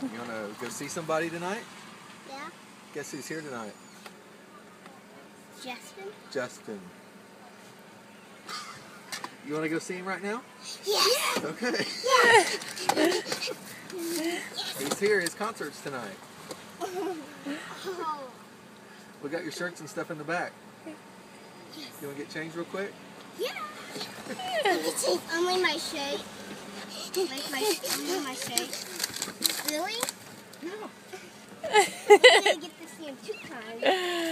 You want to go see somebody tonight? Yeah. Guess who's here tonight? Justin? Justin. You want to go see him right now? Yes. Okay. He's here. His concert's tonight. Oh. We got your shirts and stuff in the back. Yes. You want to get changed real quick? Yeah. Only my shirt. Like my, shirt. Really? No. I'm gonna get to see him two times.